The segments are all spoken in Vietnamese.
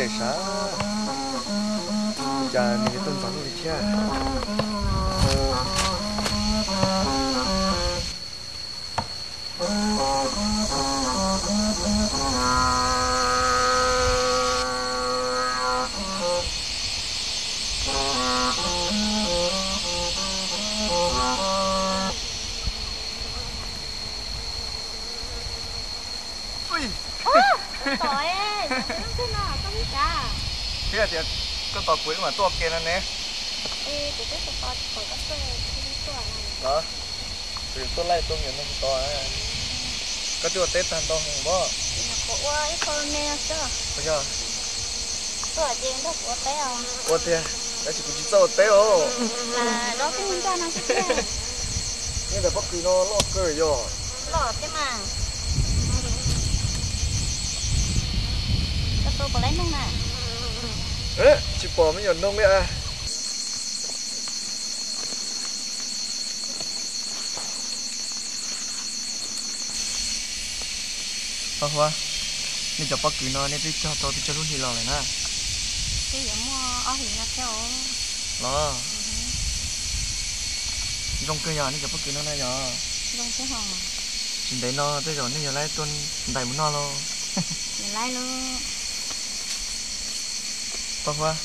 để xá cha mình tuần sáng đi theo tỏi có tỏ cuối mà to kia nè. Ê tụi cái tỏi tỏi có sợi cái tỏi này. Đó. Thì tôi lấy tôi nhận nó to á có chỗ tết thành to không bó thì nó có qua cái con này chứ bây giờ. Tỏi tiền đó của té không ô thế đó chỉ cũng chỉ sau tết ô là đó cái nguyên nó sẽ nhưng mà bất cứ nó lo cơ rồi. Lọt thế mà. Cái tôi có lấy nông nè chỉ bỏ mấy nhọn nông đấy à hoa hoa nên cho bác cứ nói nên tôi cho tôi cho luôn thì lo này nè cái gì mà ở hình nha theo lò. Ừ. Rong cơ nhà nên cho bác cứ nói này nhỏ rong cái hồng chúng đấy nó tới rồi nên giờ lấy tuần đầy muốn nó luôn giờ lấy luôn. Bác hoa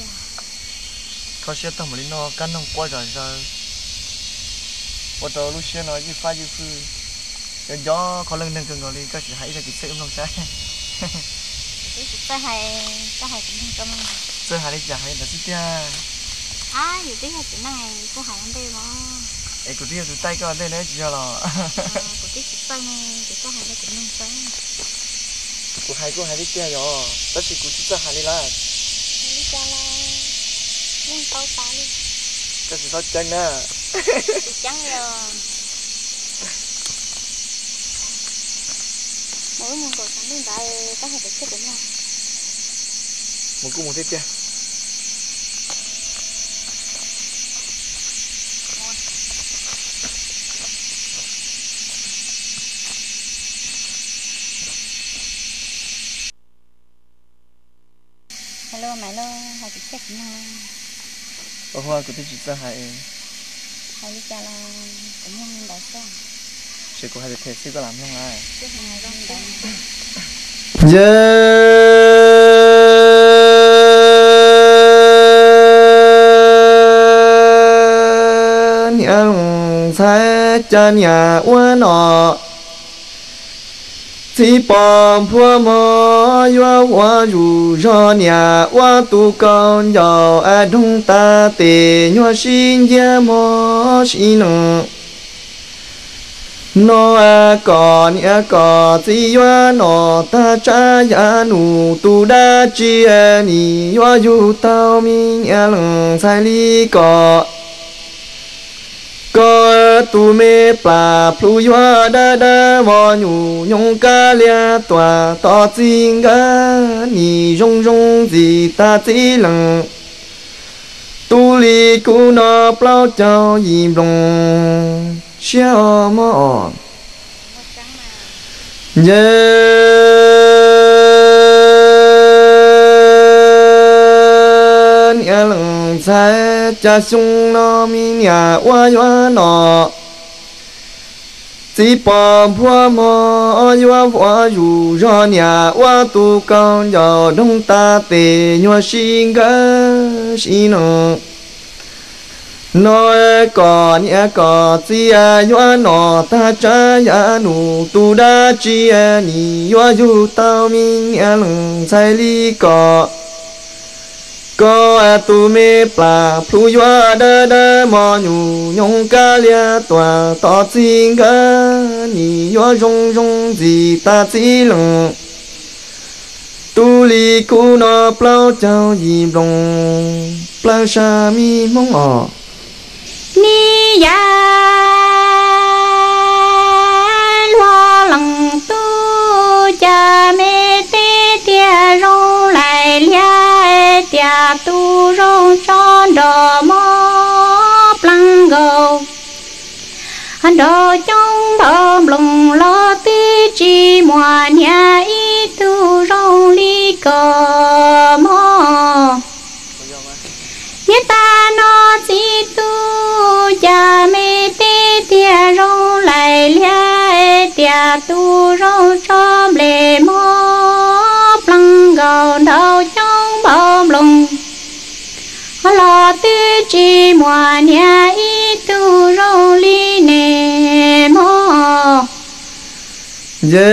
hoa, à chị có xe tầm một lý nó cắn không qua rồi giờ. Bắt đầu lúc xe nó như pha như phư. Giờ gió có lưng nâng cần rồi đi, các chị hãy ra kịp xe không sao. cái cái hay cái hay cũng không trong Sơ hãy đi giả hay là xích tia. à nhiều tí hay chỉ này cô hay ăn đây mà Ê, của tia từ tay các bạn đây đấy, chị cho là. của tí chỉ tay này thì có hay nó cũng không sao của hai của hai đi kia rồi tất chỉ của chúng ta hai đi là đi cho là đi cái gì đó chân nè trắng rồi mỗi môn cổ sáng lên đại có hay được chết đúng không một cung một thế kia hay ở hoa của tôi chỉ ra hai Hai đi cho là cũng không đại sao sẽ có hai cái. Thế sẽ có làm không ai chứ không ngày rong đại nhận sai nhà quá nọ chỉ bằng phua mò yo wa ru ro nhà wa tu con yo a đông ta tề yo xin ya mò xin nọ nó a cò nia có chỉ yo nó ta cha ya nu tu đa chi ni yo yu tao mi ya lăng sai li có có tu mê bà plu yoa đa đa vò nhủ nhung ca lia tòa to chính ga ni rong rong gì ta chỉ lăng. Tu li cu nó plau chào yim long xiao mò. Nhân nhớ lăng sai cha sung nó mi nhà wa yo nó chỉ bỏ phua mò yo wa dù ro nhà wa tu con yo đông ta tề yo xin gỡ xin nó nói có nhẹ có chi à yo nó ta cha ya nu tu đa chi à ni yo yu tao mi nhà lăng sai li có có à tu mê bà plu yo đa đa mò nhu, nhung ca lia tòa to chi ga ni yo rong rong gì ta chi lăng. Tu li cu nó plau chao yim rong plau sa mi mong ọ ni ya lo đồ trong thơm lùng lo tí chi mòa nhà y tu rong ly cờ mò nhớ ta nó chi tu, cha mê tê tia rong lại lia tia tu rong chom lệ mò plăng gầu đầu trong bom lùng lo tí chi mòa nhà y tu rong mô nè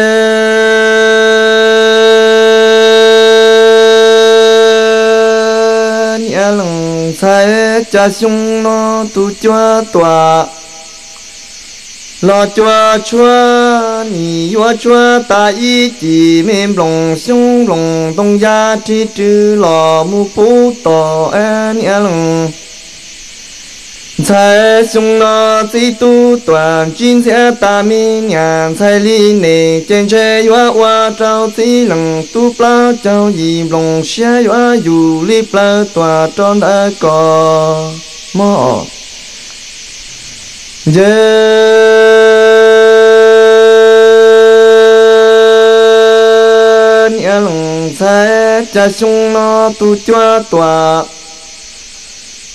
mò lòng sai cha sung nó, tu cho tòa. Lo cho chua ni yo chua, ta y chỉ mềm lòng sung lòng đông gia chi chữ lo mu phú tỏ e an nhớ lòng sai sung nó chỉ tu toàn chuyên sẽ ta mi nhàn sai li nề trên chế yo wa trao chỉ lòng tu pla trao gì lòng xe yo yu li pla tòa tròn đã có mò dân nhớ lòng sai cha sung nó tu chua tòa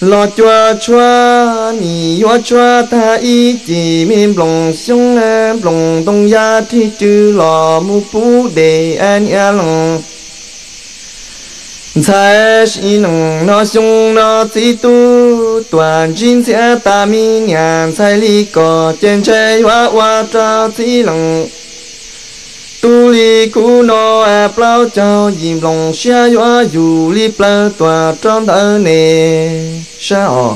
lo chua chua, ni yo chua ta y chỉ mi blong xiong em blong dong ya thi chư lo mu pu de an ya long. Sai sĩ nông nó sung nó chỉ tu toàn chính sẽ ta mi nhàn sai li có trên chơi hoa hoa trao chỉ lòng tu li cu no à plau cho dìm lòng xa hoa dù li plau tòa trong thơ nè o.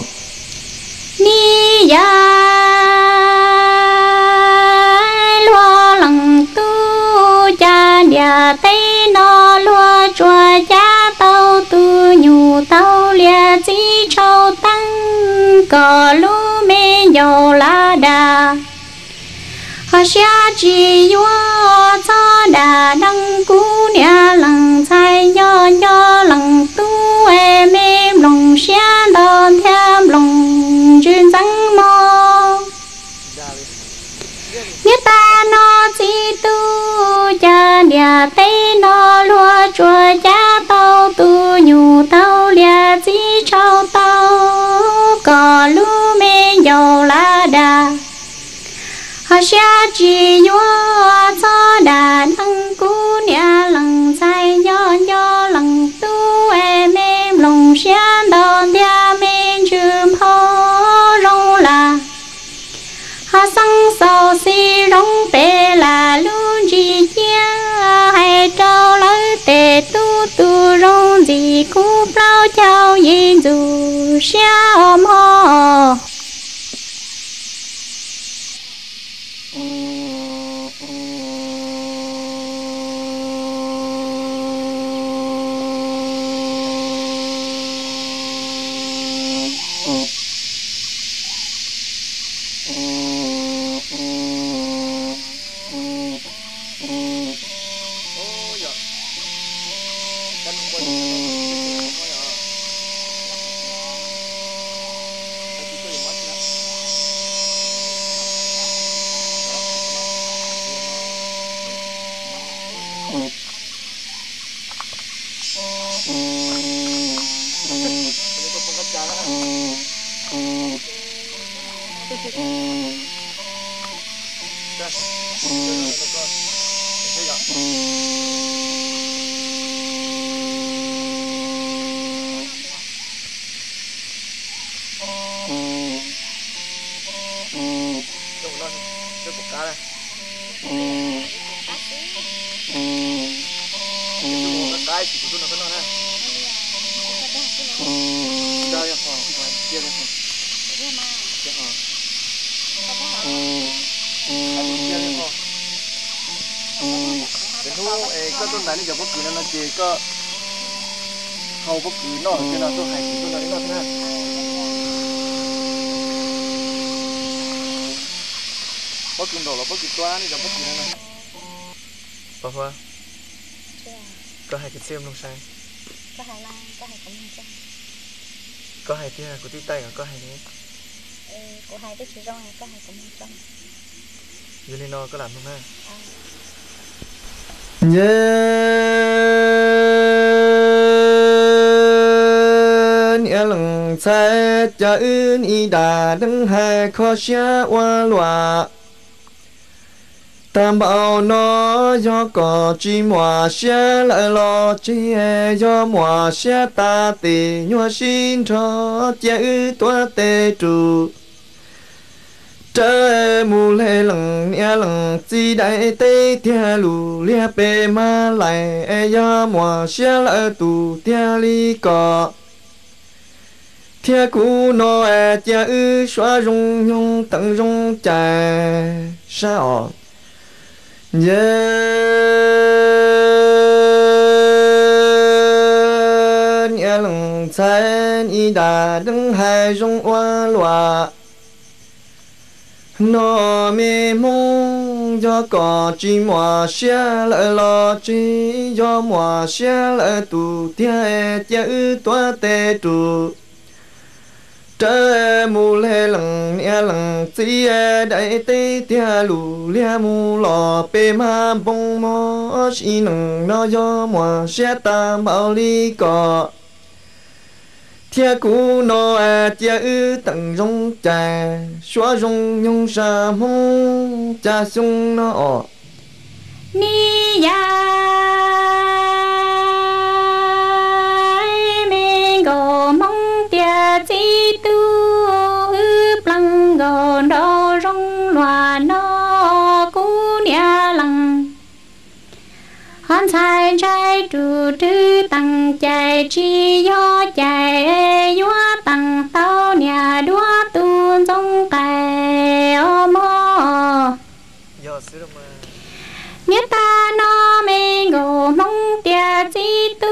Ni ya lo lăng tu, cha dia tây no lo chua, cha tao tu nhu tao lia chi châu tăng có lu mê yo la đà hà xia chi yo cha đà đăng cú nia lăng chai yo yo lăng tu em em lòng xia đòn thêm lòng chuyên răng mò như ta nó chỉ tu cha dia tây nó lúa chua cha tao tu nhu tao lia chỉ trao tao có lu mê dầu la đà xa xia chỉ yo cho đà năng cú nia lần sai yo yo lần tu em em lòng xa đòn dia men chum hô rong là hà sang sầu si rong bê là luôn chỉ chia, hay trâu lấy tê tu tu rong gì cú bao chào yên dù xa ôm hô cái tuần này giờ bất cứ nó chỉ có hầu bất cứ nó cái nào tôi chỉ tôi nói nó thế nào bất cứ đồ là bất cứ toa này giờ bất cứ nó. Này Bà Hoa có hai cái xem không sai có hai la có hai cũng trăm có hai tia của tí tay có hai đấy của hai cái chỉ rong này có hai cũng trăm Yeleno có làm không ha nhân nhớ lòng xe cho ơn y đà đứng hai khó xa hoa loa tam bảo nó do có chi mùa xe lại lo chi do mùa xe ta tì nhua xin cho cha ư tua tê trụ trời mù lê lằng nia lằng, chi đại tê tia lù lia bê ma lại e ya mùa xia lỡ tù tia li cọ. Thiên cú nó e tia ư xóa rung nhung, tận rung chạy sao nhớ nhớ lưng chân y đà đứng hai rung oa loa nó mê mông do có chi mùa xe lại lo chi, do mùa xe lại tù tia tia e ư toa tê tù trời mù lê lằng nia lằng chi e đại tê tia lù lia mù lò bê ma bông mò chi nằng nó do mùa xe ta bảo lý cọ thiên cú nó à tia ư tầng rong trà. Xóa rong nhung sa mông, cha sung nó ni ya trụ trư tăng chạy chi do chạy yua tăng tao nhà đua tu trong cài ô mô. Nghĩa ta nó mê gồ mong tia chi tu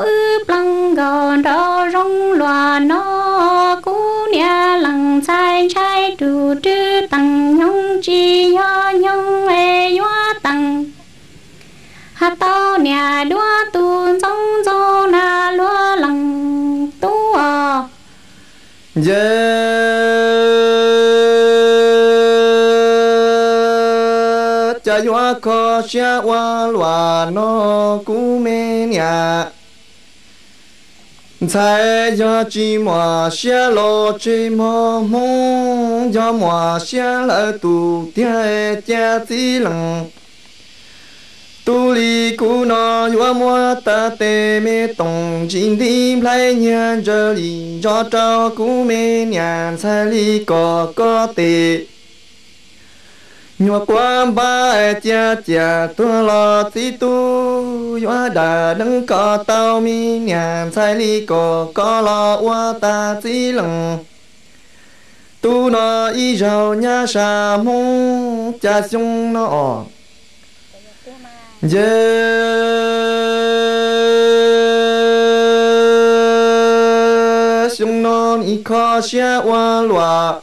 ư plăng gò đo rong loa nó cú nia lăng sai trái trụ trư tăng nhung chi do nhung yua tăng hát tao nhà đua tu trong dô na, lúa lằng tu à giờ cha hoa ko xa wa loa no ku me nya sai do chi mùa xe lo chi mò mong do mùa xe lỡ tù tia cha tí lằng tu li ku nó yua mua ta te me tong jin di lại nyan jo li jo cho ku me nyan sa li ko ko te. Nhua qua ba e cha cha tu lo ti tu, yua da đấng có tao mi nyan sa li ko ko lo wa ta ti lằng tu nó y rau nhà sa mong cha sung nó giờ sung non y kho xia wa loa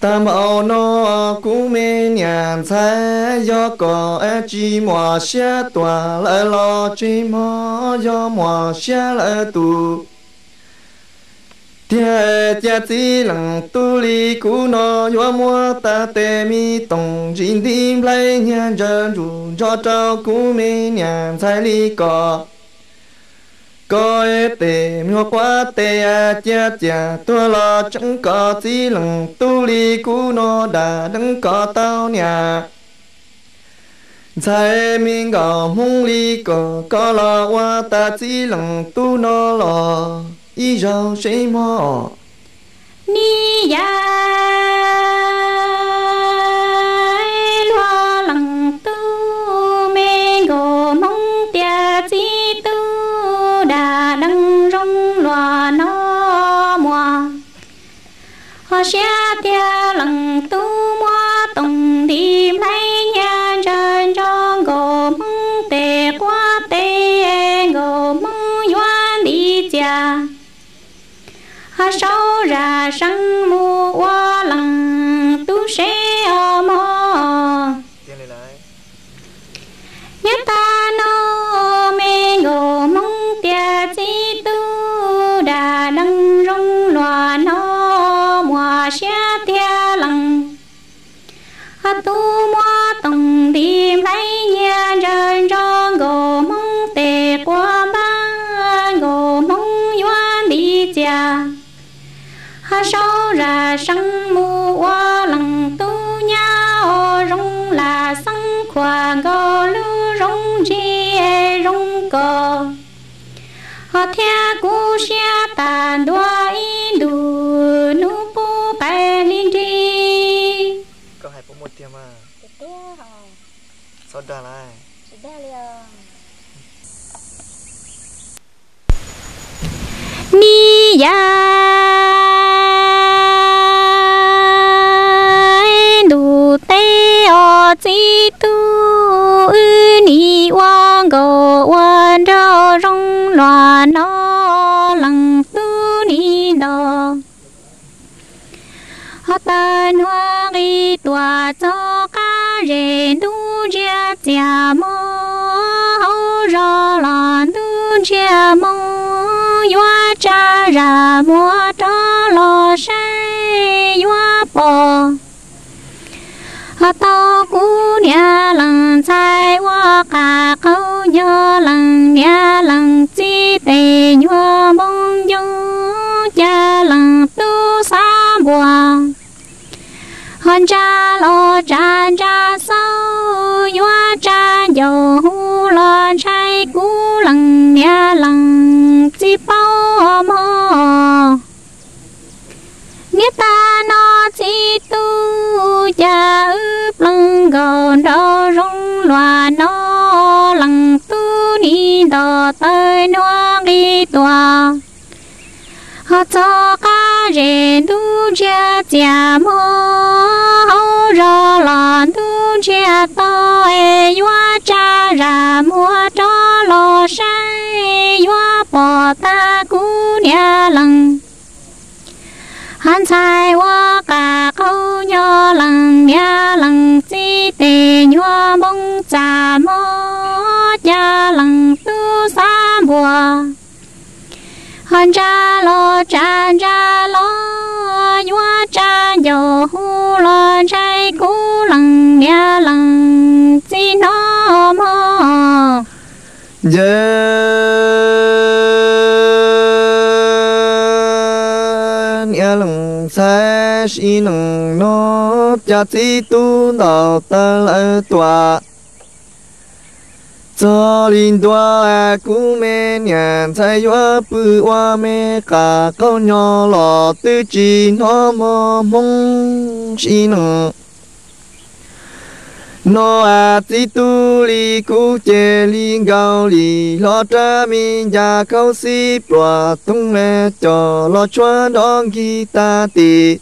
tam ao no cú mê nhàn thế do có e chi mò xia tòa lại lo chi mò do mò xia lại tu tia tia chi lằng tu li cú nó yo mua ta tê mi tông chín tim lấy nhà chân chủ cho trao cú mi nhà sai li cò. Có ê tê mi quá tê a tia tia tu lo chẳng có chi lằng tu li cú nó đã đừng có tao nhà sai mình gò mong li cò, có lo qua ta chỉ lằng tu nó lo y rau 谁么？ni ya loa lăng tu mê gồ mong tia chi tu đà đăng rong loa nó mùa họ sẽ tia lăng tu ha sâu ra sang mu wa lăng tu sẽ o mò. Nhất ta no mê ngô mong tia chi tu, đà đăng rong loa no mùa xe tia lăng ha tu mùa là sang mu qua lăng tu nha ô rong là sang khoa gò lư rong chi e rong cò họ theo cú xe tàn đoa y đủ nụ bố bè linh đi có hai bộ một tiếng mà. Tiếng hả sao đà lại sao đà liền. 你呀。Chi tu ư ni wang go wan rao rong loa no lăng tu ni do họ tan hoa ghi tòa cho ca rể tu chia chia mô hậu rò lòn tu chia mô yoa cha ra mua cho lo say yoa bò to cú nhà lần sai hoa cả câu do lần. Nhà lần chi tề nhua bông dung cha lần tu sa bùa. Hơn cha lo cha cha sâu yoa cha dầu hu lo trai cú lần. Nhà lần chi bao mơ, nghĩa ta nó chi tu cha lăng gòn đó rong loa nó lăng tu ni đò tới nó đi tòa. Họ cho cá rể tu e cha cha mơ hậu rò lòn tu cha to e yoa cha ra mua cho lo sai yoa bỏ ta cú nhà lăng hắn sai hoa cả câu nho lằng nha lằng, chi tề nhua bông trà mô nhà lằng tu sa bùa hắn cha lo cha cha lo nhua cha dầu hu lo trai cú lằng nha lằng, chi nó mô. Yeah sai si lăng nó cha chi tu đạo ta lại tòa cho linh đoa cú mẹ nhàn sai yoa bự hoa mẹ cả câu nhỏ lọ tư chi nó mơ mong chi nung nó à tí tu li cú chê li gao li lo tra mi ya câu si bùa tung mẹ cho lo chua đón guitar tì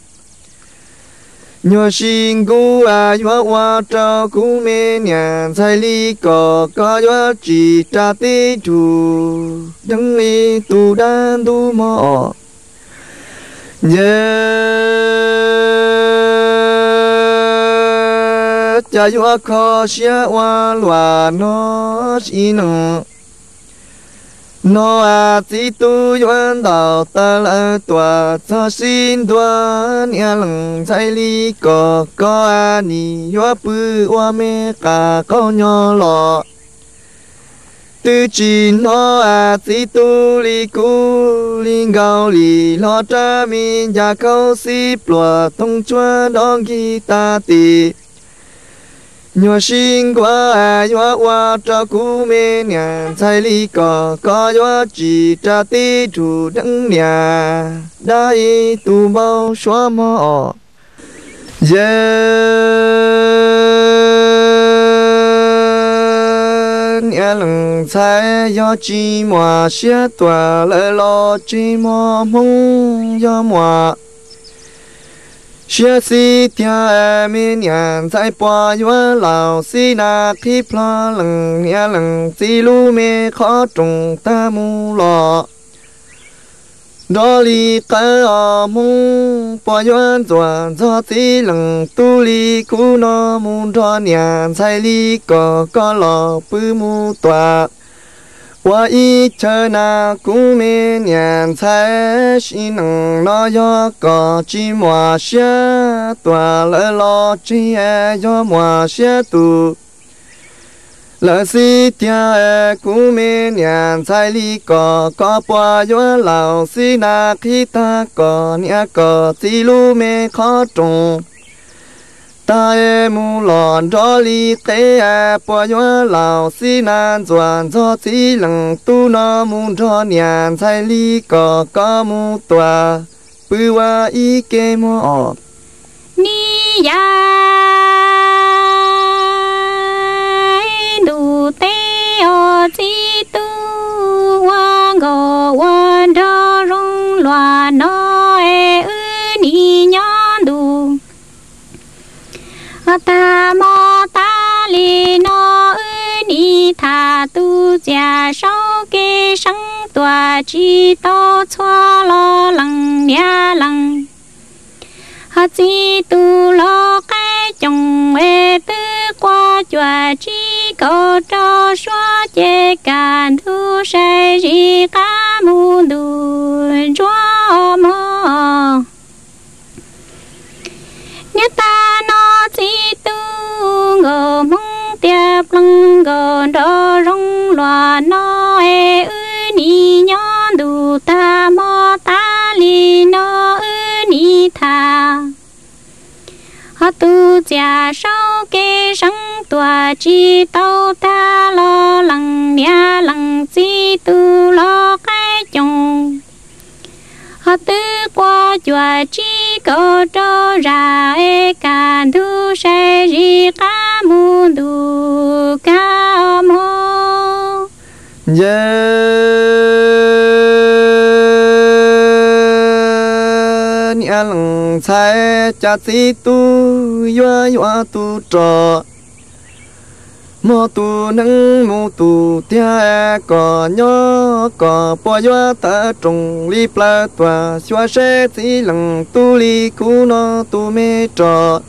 nhớ xin cú à nhớ hoa trao cú mê nhàn, sai ly có có nhớ chỉ tra tí chủ đấng li tu đan tu mò. Nhớ cha nhớ khó xia hoa loa nó xin nó nó à chỉ tu yuan đạo ta la tòa cho xin đoan nhà lăng sai li có có à ni yua bư hoa mê cả có nhỏ lọ tư chỉ nó à chỉ tu li cu li gao li lo cha mi ya câu si plua thông chua đong ta ti nhớ xin qua à nhua qua cho cú mê nhà thay lý có có nhớ chỉ cha tí chủ đấng nhà đại tu bao xóa mò dân nhà lăng thay nhớ chỉ mò xia tòa lỡ lo chỉ mò mong do mò xia si tia em nhàn sai qua yua lao si na khi pla lăng nhà lăng si lu mê khó trùng ta mu lọ đó li cái ở mung qua yuan chuẩn cho tí lăng tu li cú nó mu cho nhàn sai li có có lọ bư mu tòa وإيتنا كومين ينساش إنن نايا قاچي مواشا توال لوچي يا مواشا تو lỡ si tia e cú mi nhàn sai li cò có bò yo lão si na khi ta cò nia cò si lu khó trùng ta e mu lon cho li te a po yo lao si nan chuan cho si lăng tu no mu cho nian chai li có có mu tòa. Pu wa i ke mo ni ya du tê ô chi tu wa go wa đo rong loa no e ư ni nhau ta mo ta li no ư ni tha tu gia sau kê sang tua chi to chua lo lăng nha lăng. Ha chi tu lo cái chồng e tư qua chùa chi có cho xóa chê càn thu say gì cả mu du chúa mơ e ư ni nhon du ta, mo ta li no ư ni tha. Ha tu gia sao kê sang tua chi tao ta, lo lăng nia lăng chi tu lo cái chồng họ tư qua chùa chi có cho ra e cả du sẽ gì cả mu du ca ye ni alang sai cha si tu yua yua tu trò mô tu nâng mô tu tia có nhó có bỏ yua ta trùng li pla tòa xua xe chỉ lăng tu li khu nó tu mê trò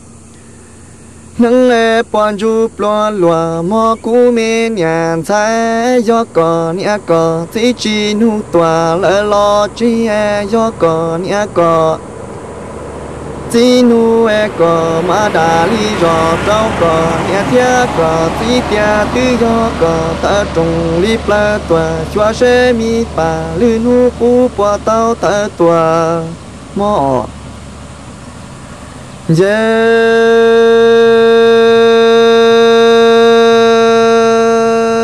nâng lê bọn du plua lùa mò cú mê nhàn thái do cò nia cò tí chi nu tòa lỡ lo chi e do cò nia cò. Tí nu e cò mà đà li rò trâu cò nia thia cò tí tia tư do cò ta trùng lý pla tòa, chua xe mi bà lư nu pu bò tao ta tòa. Mò. Yeah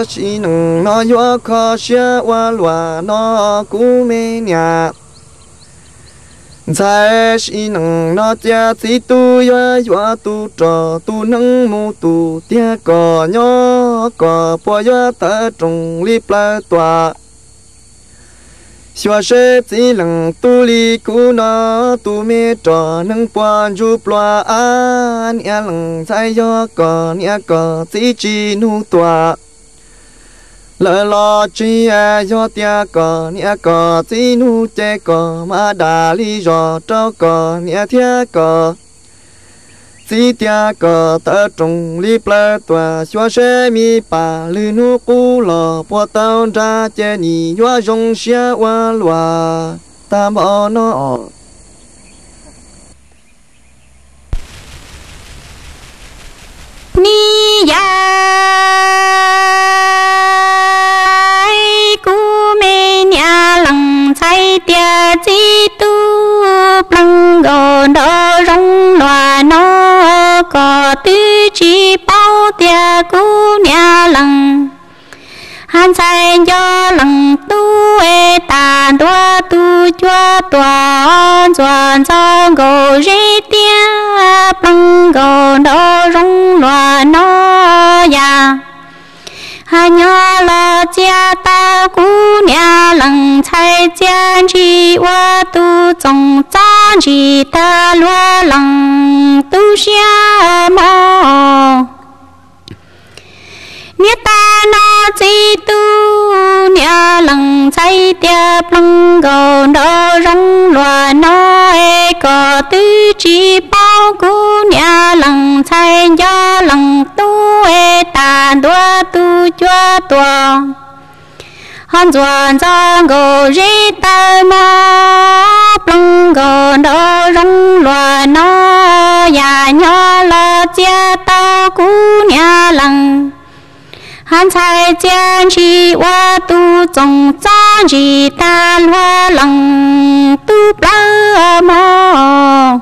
chỉ nung nó yo khó xia wa lua nó cú mê nhà Zai chỉ nung nó tia chỉ tu yo yo tu trò tu nâng mu tu tia cò nhỏ cò po yo ta trùng li pla tòa xua xếp chỉ lăng tu li cú nó tu mê trò nâng quan du ploa an ya lăng sai yo còn nia có chỉ chi nu tòa lỡ lo chi e a yo tia còn ya có chỉ nu che có ma đà li rò trâu có ya thia có chỉ tia có tơ trùng li pla tòa, xua xe mi bà lư nu cú lò po tao ra che ni yo rong xia wa lòa. Ta bỏ nó. Ni ya. Tia chi tu plăng gò đỡ rong loa nó có tư chi bao tia cu nhà lăng. Han sai cho lăng tu e ta đua tu chua tua chuan cho gò rê tia plăng gò đỡ rong loa nó ya hà nhớ là cha ta cú nhà lăng chạy gian chi wa tu trong cha chi ta lúa lăng tu xia mò nia ta na chi tu nhà lăng chạy tia plăng gò nó rong lúa nó e có tư chi bao cú nhà lăng chạy do lăng tu e ta đua tu chua tua han chuan giang gò rì ta ma plăng gò nó rong lúa nó ya nhỏ là chia ta cú nhà lăng han chạy gian chi wa tu trong cha chi ta lúa lăng tu bla mò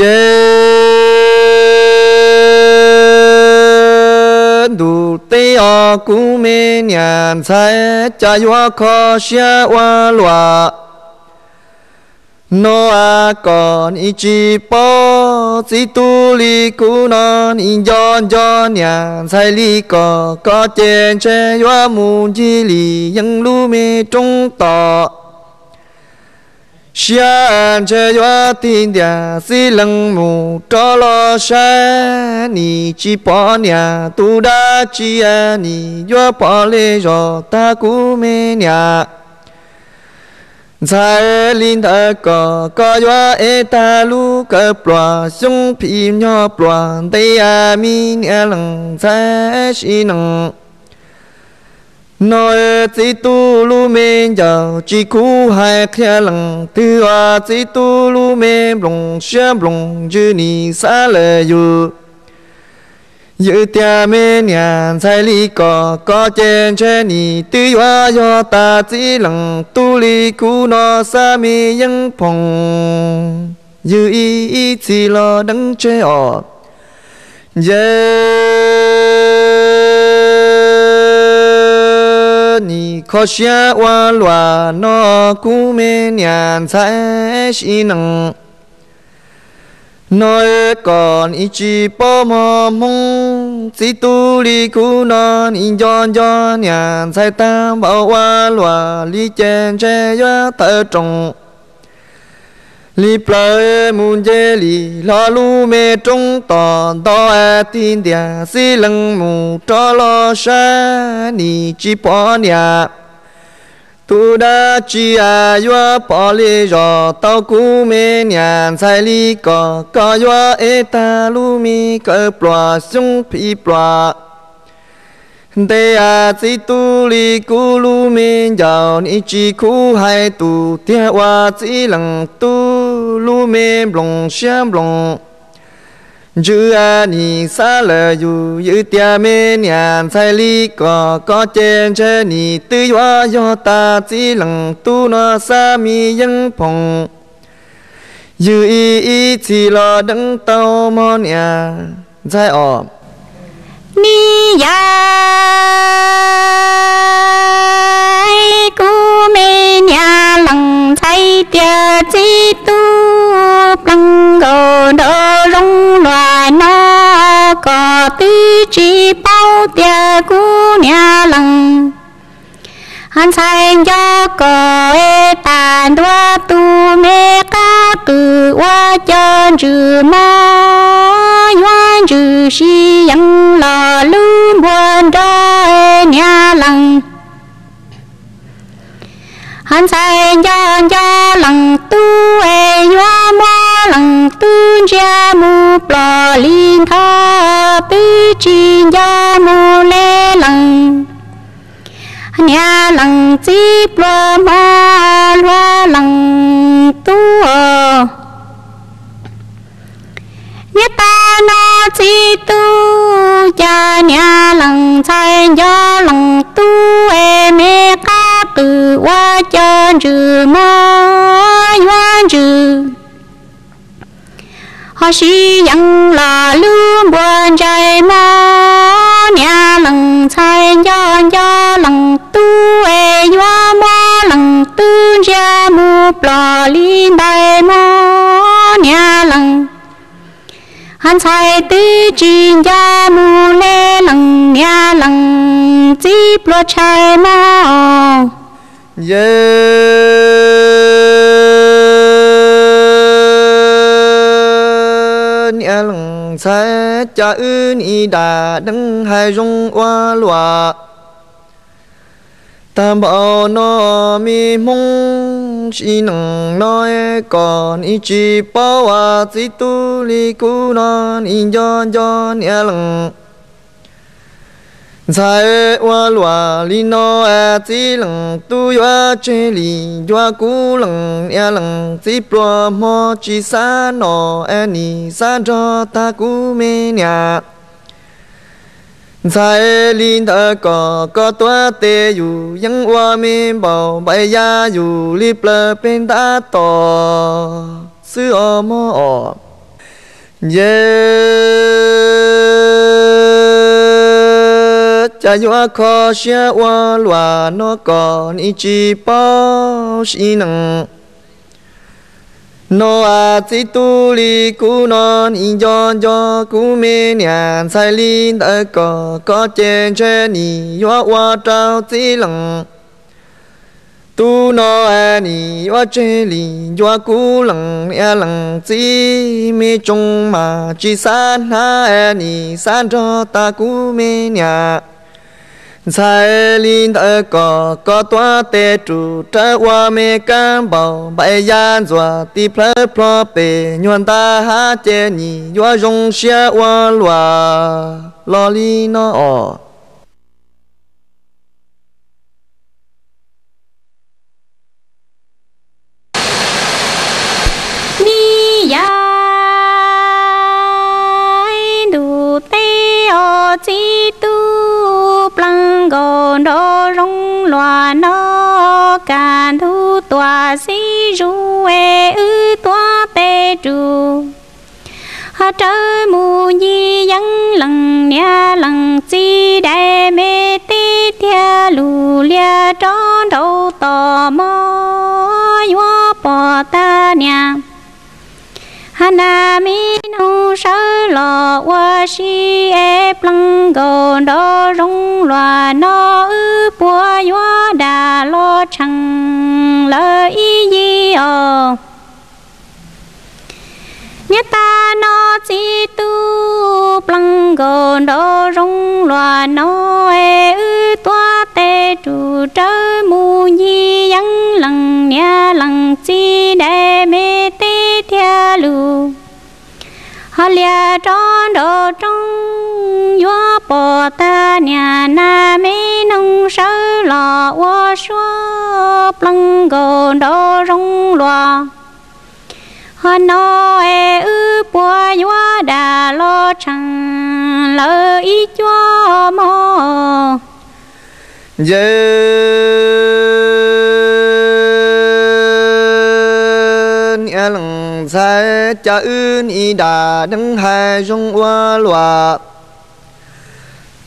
yeah đủ tê o cú mê nhàn sai cha yo khó xia wa lòa nó à còn ý chi po chỉ tu li cú nó in giòn giòn nhà sai li có có tiền che hoa mu chi li yang lu mi trung tọ xian che hoa tin dia si lăng mu cho lo sa ni chi bỏ nhà tu đa chi a ni yo bỏ lê rồi ta cú mi nhà Zai linh thơ có có yo e ta lu cơ plua sung phim nho plua tây a mi nia lăng zai shi nang nói chỉ tu lu mê giờ chỉ cú hai kia lăng. Tư a chỉ tu lu mê lồng xem lồng chữ ni xa lệ yu Dự tia mê nhàn sai lý có có trên trên ni tư hoa ta chỉ lặng tu cú nó sa mi yang phong Dự y y chỉ lo đắng chế ọ. Giờ ni khó xa hoa loa nó cú mê nhàn sai xin năng nói còn ý chí bỏ mò mong chỉ tu li cú non in giòn giòn nhàn sai ta bảo hoa loa li chen che ya thơ trồng li plei mun je li lo lu mê trung tò đó a tin dia si lăng mù cho lo sa ni chỉ bỏ nhà tu đa chi a yo bỏ lì rồi tao cú mê nhàn sai li có có yo e ta lu mi cơ plua sung pi plua Tê a chỉ tu li cú lu mi giàu ni chỉ cú hai tu tia wa chỉ lăng tu lu mi blong xiam blong dư a ni sa lờ yu yu tia mê nhàn sai li có có trên chê ni tư hoa yo ta chỉ lăng tu nó sa mi yang phong. Yu y y chỉ lo đấng tàu mòn nhà giải ọ ni ya. Cu mê nhà lăng thay tia chi tu đỡ rong loài nó có tí chi bao tia cú nhà lăng hắn sai cho cờ ê tàn đoa tu mê ca cử qua chân trừ mơ yuan trừ si yang lò lu buồn đó e nhà lăng hắn sai cho cho lăng tu ê yuan mơ lăng tư gia mu plò linh tha tư chi gia mu lê lăng. Nhà lăng chi plò ma loa lăng tu nhất ta nó chi tu, cha nhà lăng chay do lăng tu e mê ca từ qua chân trừ mơ họ sĩ dân là lưu buồn trời mô nhà lần sai do do lần tu e yuan mô lần tư ra mu bò linh đại mô nhà lần hắn sai tư chi gia mu lê lần nhà lần chỉ plò trời mô yeah lăng sa cha ư ni đà đăng hai rong hoa loa tam bảo nó mi mong chỉ nâng nói còn ý chỉ bảo à chỉ tu li cú non in cho cho nia lăng. Zai wa lua li no e, a ti lăng tu yo che li ku lăng ya lăng ti pro mo, chi sa no a ni sa cho ta ku me nya. Zai li ta có có tua te yu yang wa me bao, bai ya yu, li ple pen ta to. Sư o mo o. Yeah cha yo kho xia wa lua no còn ý chi bao xi năng. Nó à chỉ tu li cú non in cho cho cú mê nhàn sai linh đã có có chen trên ni yo wa trao chỉ lăng tu nó à ni yo trên li yo cú lăng ya lăng chỉ mê chung mà chỉ san ha e à ni san cho ta cú mê nhàn sai linh đã có có toa tê trụ trái hoa mê cam bảo bay gian dọa ti Phơ plơ bề nhuận ta ha chê nhì, dọa rong xe hoa loa lo li nó ọ ni ya đủ tu go gòn đô rong loa nó càn thu tòa si ru e ư tòa tê tru ha trời mù nhi yang lăng nia lăng chi đại mê tê thia lù lia tròn đầu tò mò yo bỏ ta nia hana mi nu sa lo wa si e plang go do rong loa no ư bùa yo da lo chang lơ y yi o nhất ta nó chỉ tu, plăng gò đo rong loa nó e ư toa tê trụ trơ mù nhi yăng lăng nia lăng chi đê mê tê thia lu hà lia tròn đồ trong gió bò ta, nhà na mê nông sơ lò wa xóa plăng gò đo rong loa hân nó e ư bùa gió đà lo chẳng lỡ ý cho mò. Dân ya lăng sai cha ưn y đà đấng hai dung hoa loa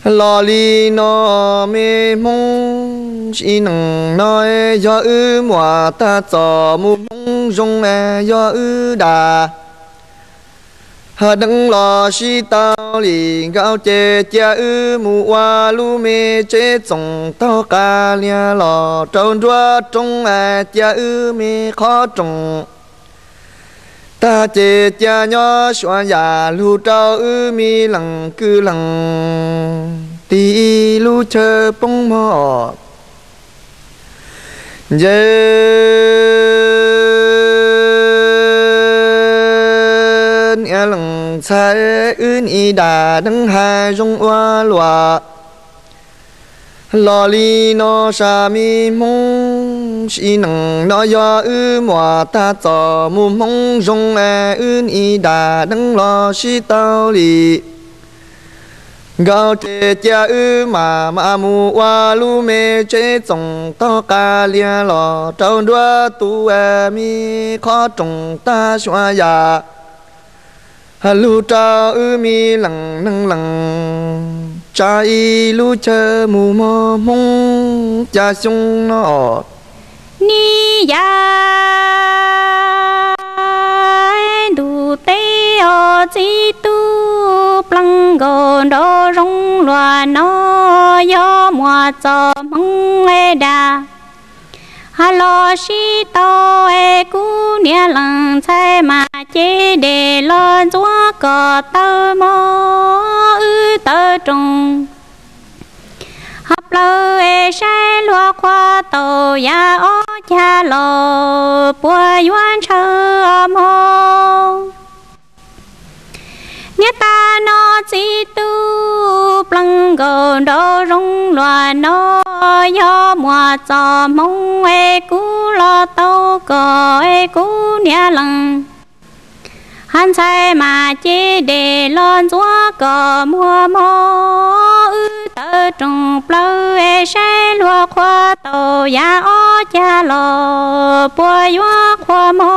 lo li no mê mông chỉ nặng nói do ư mùa ta cho mù mông dung rong e do ư đà hà đấng lo si tao li gạo chê cha ư mu hoa lu mê chê trồng tao ca lia lo trâu đua trông e cha ư mê khó trồng ta chê cha nhỏ xoa già lu trâu ư mi lằng cư lằng ti lu chơ bông mò dân lằng sai ưn y đà đấng hai rong hoa loa lo li no sa mi mong si nang no yo ư mùa ta cho mu mong rong e ưn y đà đấng lo si tao li gao chê cha ư mà ma mu wa lu mê chê trồng to ca lia lò trâu đua tu e mi khó trồng ta xoa ya hà lu cha ư mi lằng nâng lằng. Cha y lu chơ mù mơ mông. Cha sung nó ọt ni ya. Đủ tê ở chi tu. Plăng gò đo rong loa nó. Yo mùa cho mong e đà. Hello si to e cu nia lăng chai mà chế để lo chúa có tơ mò ư tơ trùng. Hấp lơ e sai lúa khoa tổ ya ó cha lò bùa yuan chơ ta nó chỉ tu plăng gò đó rong loa nó yo mua cho mong e cú lo tàu cò e cú nia lăng hắn sai mà chế để lon gió cò mua mò ư tơ trùng plơ e sai lúa khoa tàu ya o cha lo bùa yo khoa mò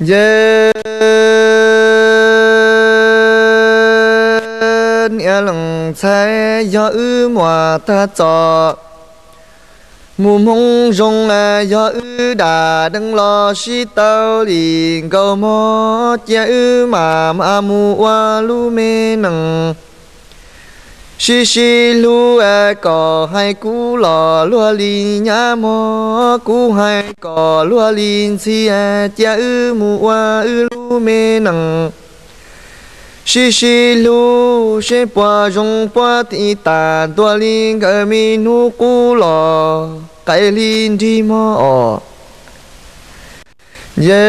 Yeah lòng lăng sai do ư mùa ta cho mù mông rong à do ư đà đừng lo si tao liền cầu mò cha ư mà mà mù lu mê nằng. Si si lu à cò hai cú lò lúa li nhá mò cú hai cò lúa li si e, à cha ư mù ư lu mê nằng shi shi lu shi bùa rong bùa ti ta tua lin ga mi nu cú lò. Cái linh đi mò. Ye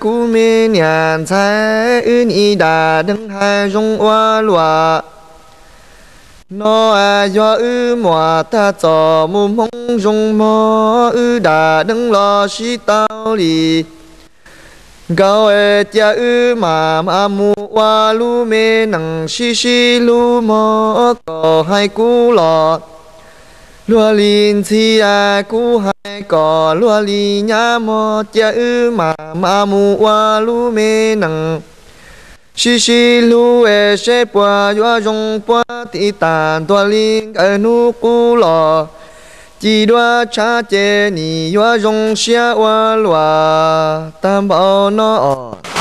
ku mi nhàn trái ư y đà đấng hai rong hoa lùa nó à do ư mùa ta cho mù mong rung mò, ư đà đứng lo si tao lì. Gao e cha ư mà mà mù wa lu mê nằng si si lu mò có hai cú lọ lúa lin chi à cú hai có lúa lì nhá mò cha ư mà mà mù wa lu mê nằng xì xì lu e xe bùa yua rong bùa ti tan tua linh e nu cú lo chỉ đoa cha che ni yua rong xia wa lua tam bao no on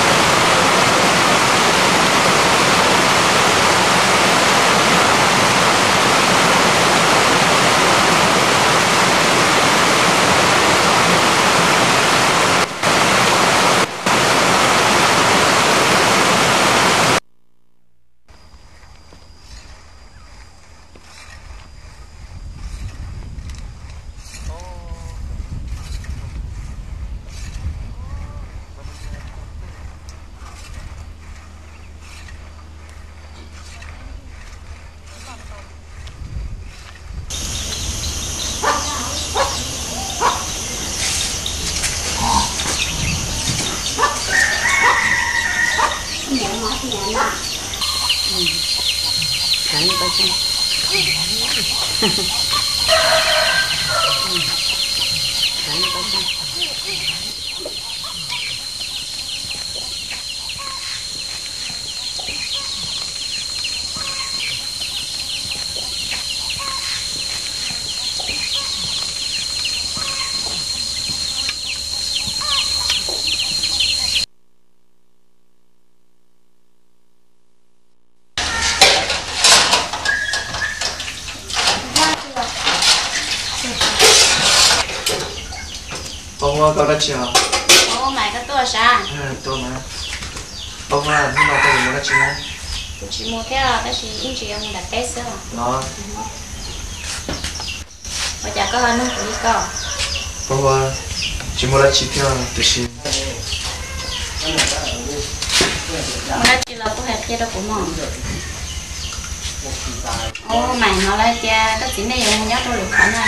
này tôi được khả nhớ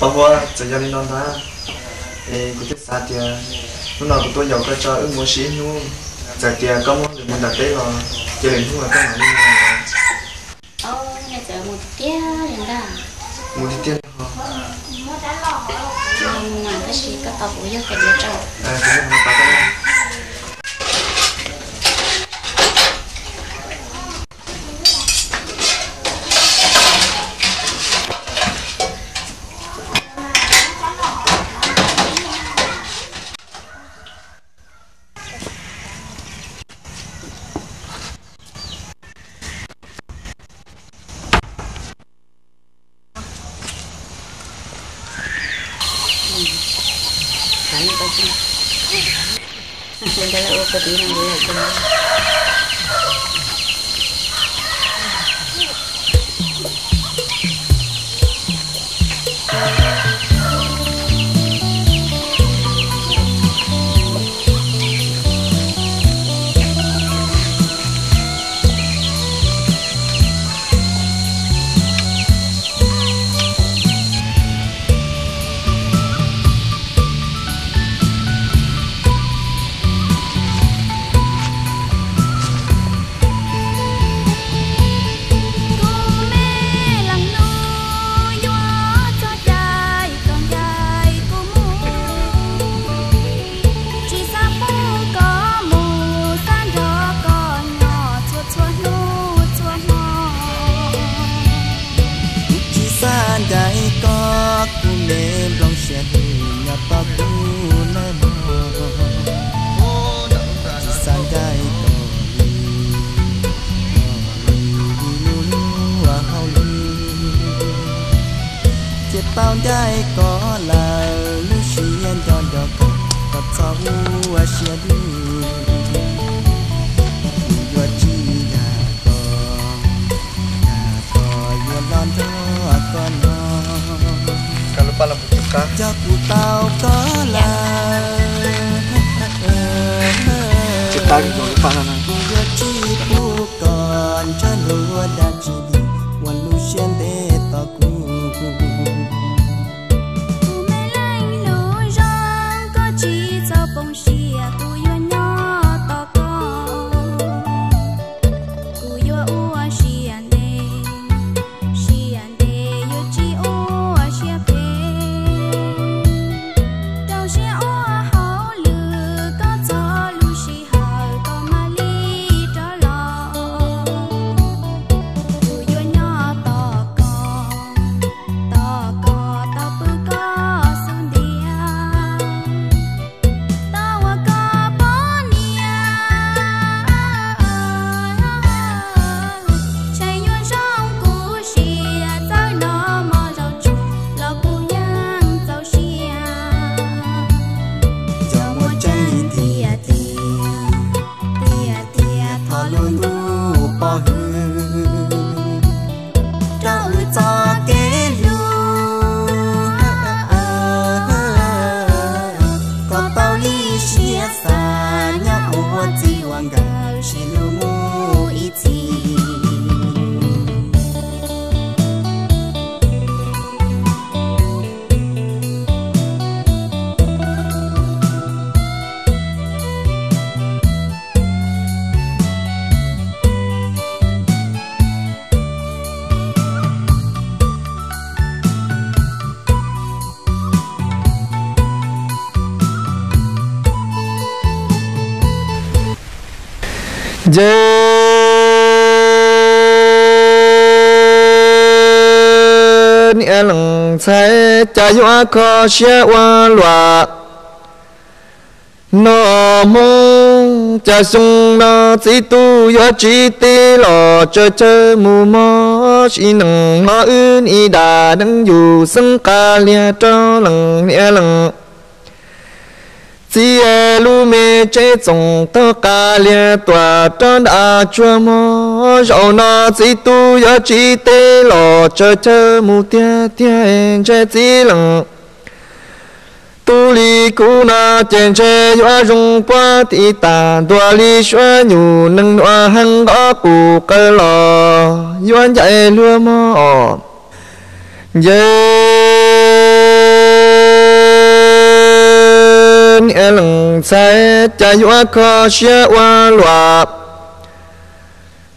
ông là chỉ cho nên non ta. Ê cũng thích xa tia lúc nào cũng tôi giàu cái cho ưng muốn xí nu giờ tia có muốn được muốn đặt đấy rồi. Chơi đến là cái mà đi ô nhà chờ một tia liền đó đi tiên hả? Nhưng mà cái gì có tàu bụi cái đĩa trâu. À cũng là một cái Ano bao đai có là lu xiên cho đỏ cọ tập sau a xia du yo chi ya to ya to yo lon cho con nó kalau pala buka cho cụ tao có là kita gitu lupa nana dân e lăng sai cha yo ko xia wa lua nó mong cha sung na chỉ tu yo chỉ tê lo chơi chơi mù mò chỉ nâng ngõ ưn y đà nâng dù sân ca lia cho lăng e lăng chỉ lu mê chế trồng tơ ca lia tòa trơn à chua mò rau nó chỉ tu ya chỉ tê lo chơi chơi mu tia tia en chế chỉ lăng tu li cú na chen chế yo rung qua ti ta tua li xua nyu nâng hoa hăng gõ cụ cơ lò yuan E dạy lăng sai cha yo kho xia wa lua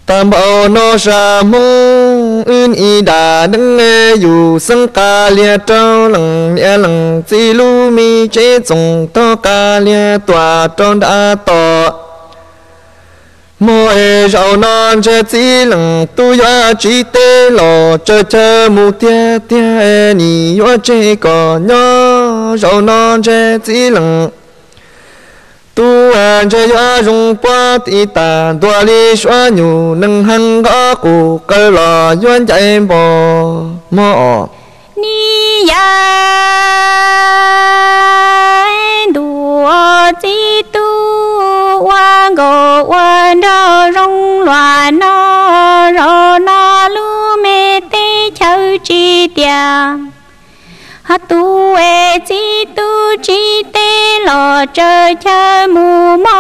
tam bảo nó sa mong ưn y đà nâng nghe dù sân ca lia trâu lăng lia e lăng chi lu mi chế trồng to ca lia tòa tròn đã to e mỗi rau non chế chi lăng tu ya chi tê lò chơi chơi mu tia tia ni yo chế có nhỏ rau non chế chi lăng tu an chế yo rung qua ti ta tua li xóa nhu nâng hăng gõ cụ cơ lò yuan chạy bò, mò. Ni ya đùa chi tu quan gỗ quan đo rong loa nó rô nó lu mê tê châu chi tiang hát tu e chi tu chi tê lo chơi chơi mù mò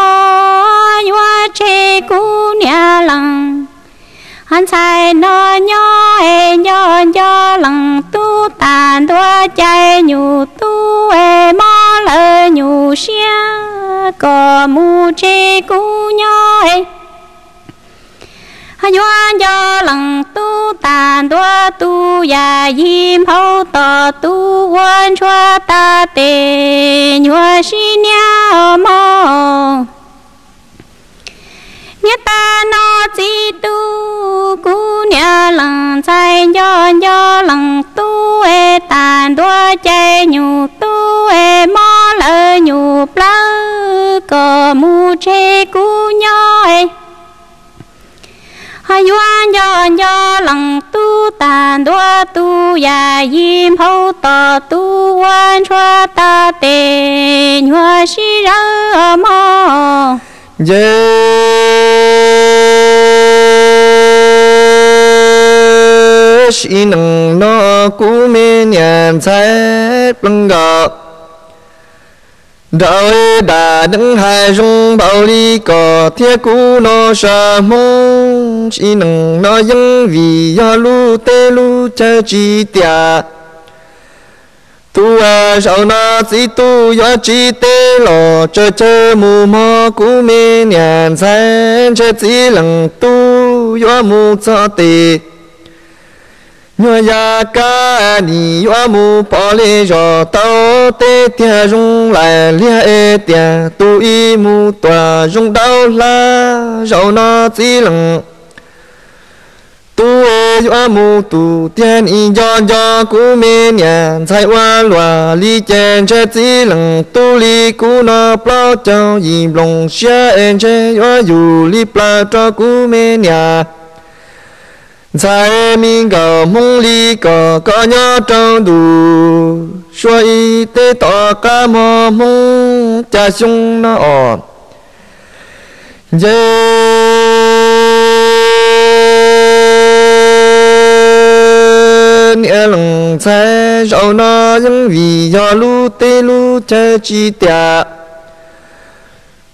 hoa chê cu nhà lăng. Hắn sai nó nhỏ e nhỏ nhỏ lăng, tu tàn tua chạy nhu tu e mò lơ nhu xia có mù chê cu nhỏ e. Nhỏ nhỏ lăng, tu tàn đua tu ya yim hậu tờ tu quân cho ta tê nhua si nhau mô nhất ta nó chỉ tu, cú nhà lăng chạy do do lăng tu e tàn đua chạy nhu tu e mô lỡ nhủ plơ có mu chê cú nhoi hai yuan yo yo lăng tu tàn đua tu ya yim hậu tờ tu quan choa ta tê nhua shi ra mò shi nâng no ku mê nian trái lưng ga đạo đà đứng hai rung bảo ly cỏ thiết cú nó sa mông shi nâng nó dân vì ya lu tê lu cha chi tia tu à sao na chỉ tu ya chi tê lo cha cha mù mò cú mê nhàn trái cha chỉ lăng tu ya mù cha tê. Nhớ ya ca ni yo mu bỏ lê cho tao tê tia rung lại lia e tia. Tu y mu tòa rung đau la rau na chỉ lăng tu e yo mu tu tian i yo yo ku me nian. Sai wa lua li chen che ti lang tu li ku na pla chao yi long xia en che yo yu li pla cho ku me nian sai mi ga mong li ga ga nya chang du. Shuai te ta ka mo mong, cha xiong na o Jai nghĩa lòng xe rau nó những vì do lu tê lu che chi tia.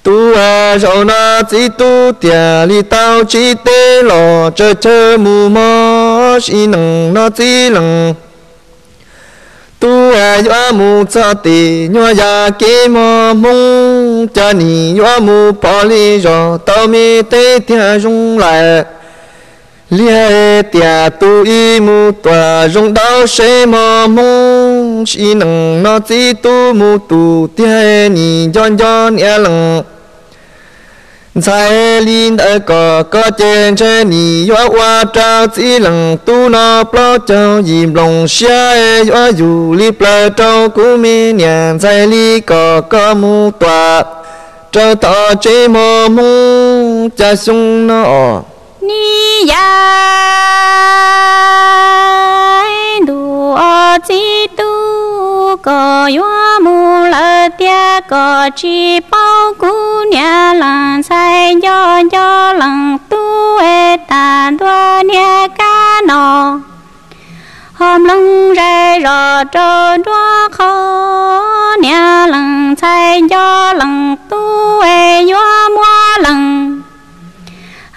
Tu à rau nó chỉ tu tia, li tao chi tê lo, chơi chơi mù mò chỉ nằng nó chỉ nằng tu e à yo mu cha ti nyo ya kê mo mông cha ni yo mu pa li rò ta mi te tia jung lại lia e tia tu i mu tòa jung đau she mo mông shi nang na ti tu mu tu, tia e ni jon jon ya lang sai lin ở cỏ có trên trên nì gió qua trao chỉ lằng tu nó plo trao dìm lòng xe gió dù li plo trao cú mi nhàn sai li cỏ có mu tọa cho tỏ chế mô mu, cha sung nó ni ya đủ chỉ tu có gió mù lỡ tia, có chỉ bao cú nhà lần say gió gió lần tu ê tàn đoa nhà cá nọ. Hôm lưng rơi rò trơ đoa khó nhà lần say gió lần tu ê gió mua lần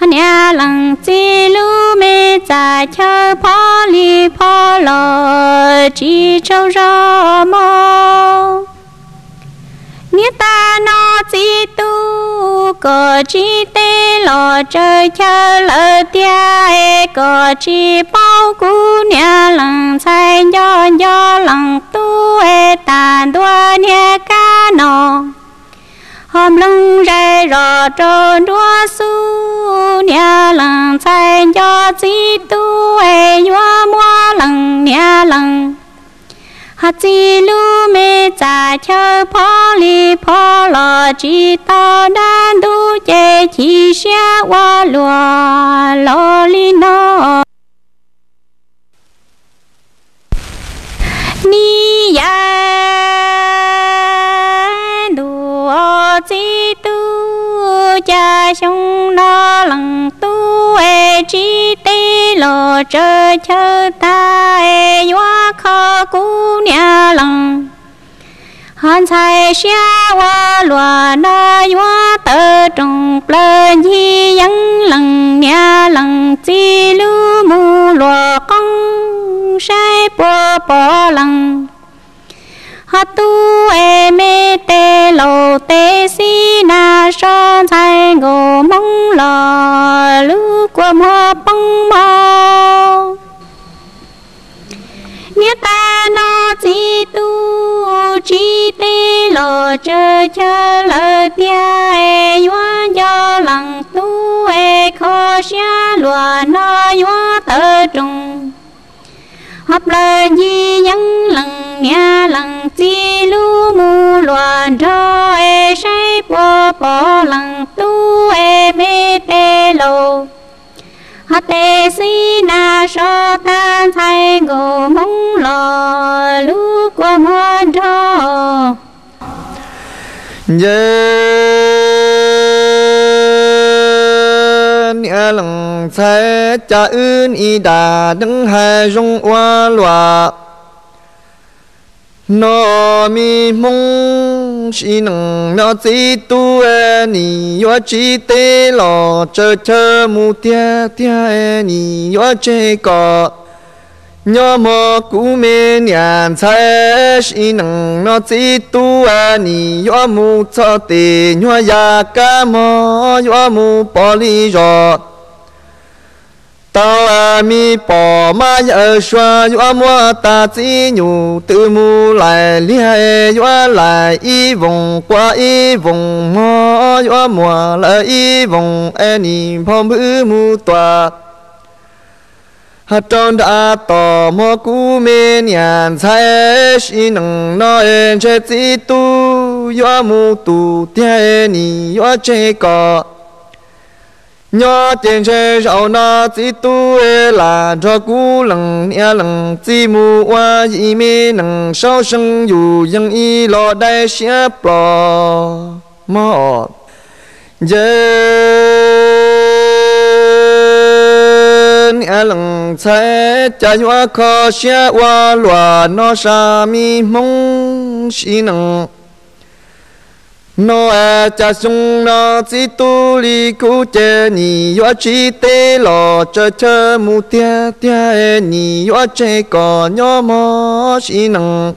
nhà lần chi lưu mê cha chơi phó li phó lò chi châu rò mô nghĩa ta nó chi tu, cờ chi tê lò chơi chờ lỡ tia e có chi bao cú nhà lăng sai do do lăng tu e tàn đua nhà ca nọ. Hôm lưng rơi rò trơ đua xuống nhà lần sai do chi tu e nhua mua lần nhà lần hạt chi lu mê cha chờ phó li phó lò chi to đan du chê chi xia wa lùa lò li nó ni ya chi tu, cha sông nó lần tu e chi tê lo chơ chơ ta e yoa kho cú nhà lăng hàn sai xia wa lùa na yoa tơ trùng plơ nhi yang lăng nhà lăng chi lu mu lùa công sai po po lăng tu e mê tê lô tê si na son sai ngô mong lò lu qua hoa bông mò nghĩa ta nó chi tu chi tê lô chơ chơ lơ tia e yoa do lăng tu e khó xa lùa nó yoa tơ trùng hấp lời di nhân lần nhà lần hoàn cho e say bo bo lăng tu e mê tê lô. Hà tê si na so tan thay ngô mong lò lu qua hoàn cho nhân lăng sai cha ưn y đà đứng hai rong oa loa nó mi mong chỉ nâng nó chỉ tu e ni yo chỉ tê lo chờ chờ mu tia tia e ni yo chỉ có nhớ mơ cú mê nhàn sai chỉ nâng nó chỉ tu e ni yo mu cho tê nhớ ya ca mơ yo mu bỏ lý rồi tao à mi bỏ ma ở xoa yo mua ta chỉ nhủ tự mu lại lia yo lại y vùng qua y vùng mò yo mua lại y vùng em ni phong bự mu tòa hạt trong đã tỏ mò cú mê nhàn sai chỉ nâng nó em chế chỉ tu yo mu tu tia ni yo chế có nhớ tiền chơi rau nó chỉ tu e là cho cú lần nia lần chỉ mu qua y mi nâng sau sinh dù dân y lo đại sẽ bỏ mò giờ nia lần sai cha nhua khó sẽ qua loa nó sa mi mong xin nâng nó a cha sung nó si tu li cu che, ni yo chi te lo cha cha mu tia tia e ni yo che ko nyo mo xí nang.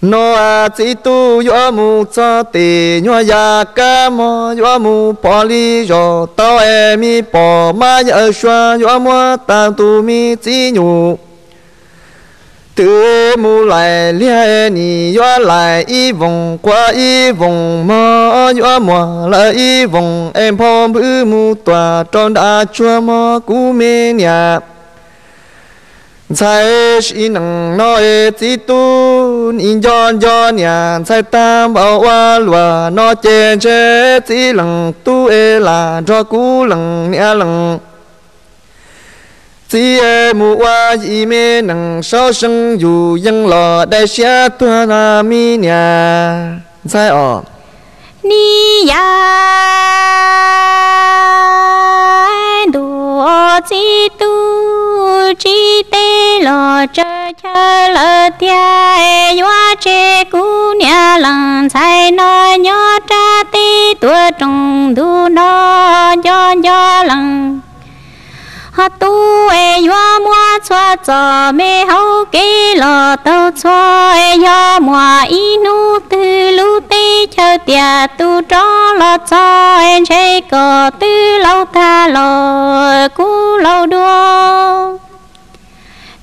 Nó a si tu yo mu cha te, nyo ya ka mo yo mu po li yo, tao e mi po, ma ya xoa yo mu ta tu mi chỉ nyu tự mu lại lia ni yo lại y vòng qua y vòng mơ yo mùa lại y vòng em phong bư mu tòa tròn đã chua mơ cú mê nhà sai shi nang nói chỉ tu in giòn giòn nhà sai tam bảo hoa lùa nó chê chê chỉ lằng tu e là cho cú lằng nhà lằng chỉ mu wa yi mê nang sao sinh dù dân lò đại xia tua na mi nhà sai ở ni ya đồ chỉ tu chỉ tê lo chơ chơ lơ tia yo chê cú nia lần sai no nhớ cha ti tua trong du nó cho cho lần ha tu e yo mua cho cho mê hậu kê lo tao cho e yo mua inu tư lu tê chờ tia tu cho lo cho en chê cò tư lâu ta lo cu lâu đua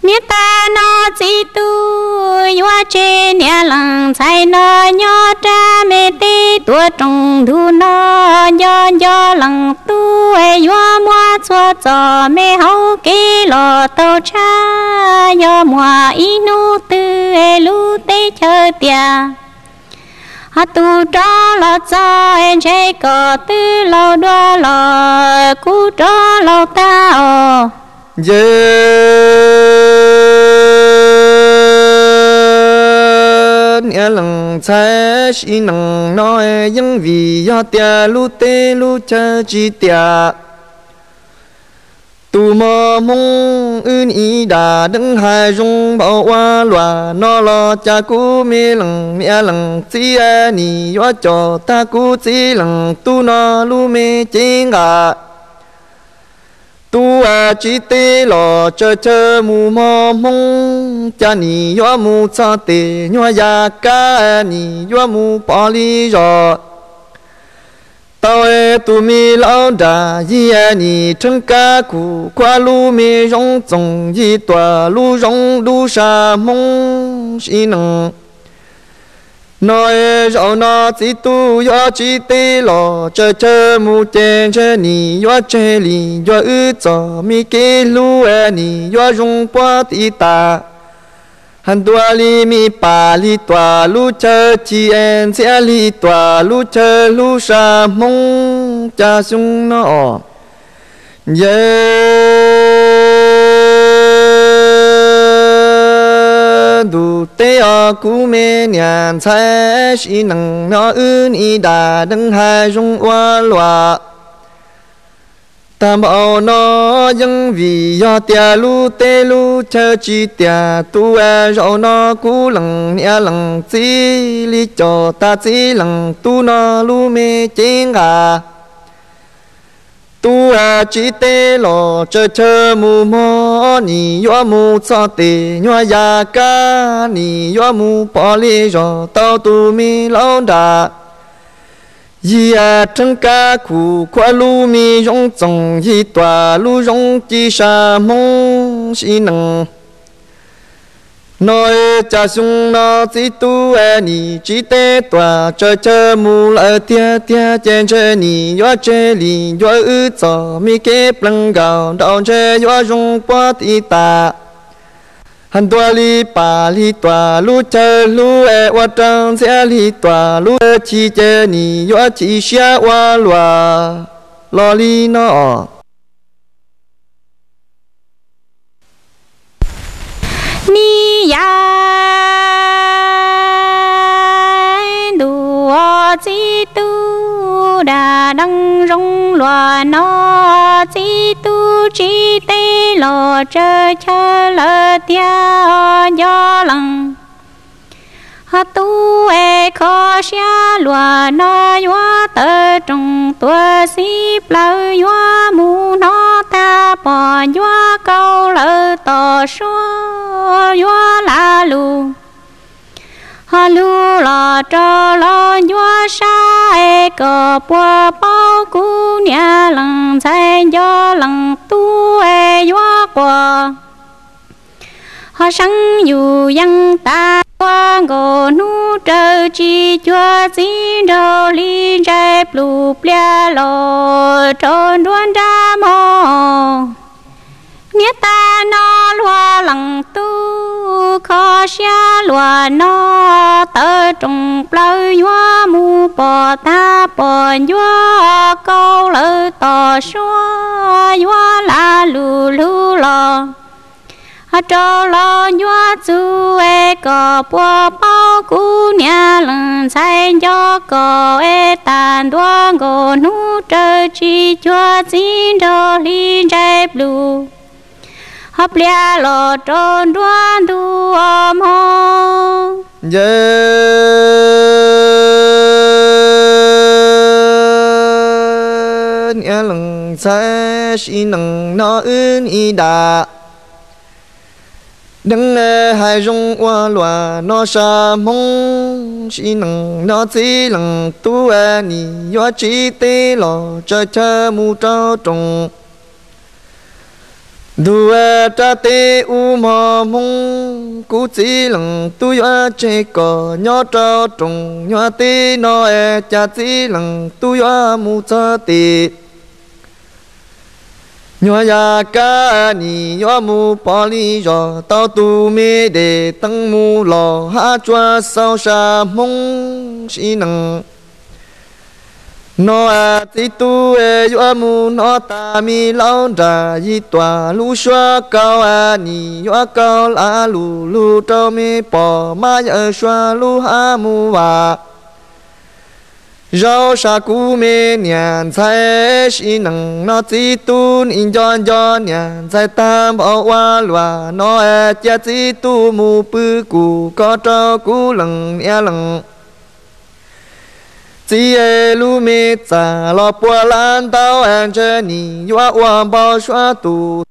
nít ta nó chỉ tu yo chê nhà lăng sai nó nhớ cha mê tê tua trong thu nó do do lăng tu e yo mua chua cho mê hậu kê lo tàu cha. Yo mua y nô tư e lu tê chờ tia ha tu cho lo cho em chơi cờ tư lâu đua lo cú cho lâu tao dân nghĩa lăng sai chỉ nặng nói những vì do tia lu tê lu cha chi tia. Tu mơ mong ưn ý đà đứng hai dung bảo hoa loa nó lo cha cú mi lăng mẹ lăng chi ni yo cho ta cú chi lăng tu nó lu mê chi à tu a chi tê lo chơ chơ mu mo mong cha ni yo mu cha te nhua ya ca ni yo mu bỏ li yo. Tao e tu mi lao da, yi a ni chân ca cụ qua lu mi rong zong, yi tua lu rong lu sa mong xin nang nói rõ nó chỉ tu yo chỉ tê lo chờ chờ mu tên chờ ni yo chờ li yo ư cho mi kê lu e ni yo rong qua ti ta hàn tua li mi pa li tua lu chờ chi en chia li tua lu chờ lu sa mong cha sung nó ye tế ở a ku nhàn nian sĩ shi nó ưn y đà đấng hai dung hoa loa tam bảo nó dân vì do tia lu tê lu chơ chi tia tu e rau nó cú lằng nia lằng chi li cho ta chi lằng tu nó lu mê chén gà tu a chi tê lo, chơi chờ mu mò, ni yo mu cho tê nhoa ya ca, ni yo mu bỏ li rò tao tu mi lâu đà. Yi a chân ca khu qua lu mi rong zong, yi tòa lu rong chi sa mong si nang nói cha sung nó chỉ tu e ni chỉ tế tòa chơi chơi mu lỡ tia tia chen chờ ni yo chê li yo ư cho mi kế plăng gạo đào chơi yo rong qua ti ta hàn tua li pa li tua lu chơi lu e wa trăng sẽ li tua lu e chi chê ni yo chi xia wa lua lo li nó. Ni ya đùa chi tu đà đăng rong loa nó chi tu chi tê lo chơ chơ lơ tia do lăng. Ha tu e khó xia lùa nó yoa tơ trong tua si plau yoa mu nó bò bỏ câu lỡ tò xua nhua la lu hà lu lò cho lo yoa sa e có bùa bao cú nhà lăng sai do lăng tu e yoa qua hà sáng dù yang ta qua ngô nu trơ chi chua xin đồ li trái blu plia lo trôn đuôn đa mô nghĩa ta nó loa lăng tu khó xa loa nó tơ trùng plau yoa mu bò ta bò yoa câu lỡ tò xua yoa la lù lù lo ha cho lo nhua chu e có bùa bao cú nhà lần sai cho có e tàn đua ngô nu trơ chi chua xin đồ li trái blu hấp lia lo trôn đua du ôm hô ye nia lăng sai shi nang nó ưn y đà đừng hai rong hoa loa, nó sa mong chỉ nằng nó chỉ lăng tu e à ni yo chỉ tê lo cho cha mu cho trồng du à e cha tê u mò mong cú chỉ lăng tu yo chỉ cò nhỏ cho trồng nhỏ tê nó à cha chỉ lăng tu yo mu cho tê nhỏ ya ca ni nhỏ mu bỏ li rồi tao tu mê để tăng mu lò ha chua sao sa mong si nằng nó à ti tu e yo mu nó ta mi lao ra yi tòa, lu xoa cao à ni yo cao la lu lu trâu mi bỏ ma ya xoa lu ha mu wa rau sa cu mê nhàn sai shi nằng nó chỉ tu in jon jon nhàn sai tam bảo hoa loa nó e cha chỉ tu mu bư cu có trâu cu lằng nia lằng chỉ e lu mê cha lo bùa lan tao an chơi ni yo hoa bao xóa tu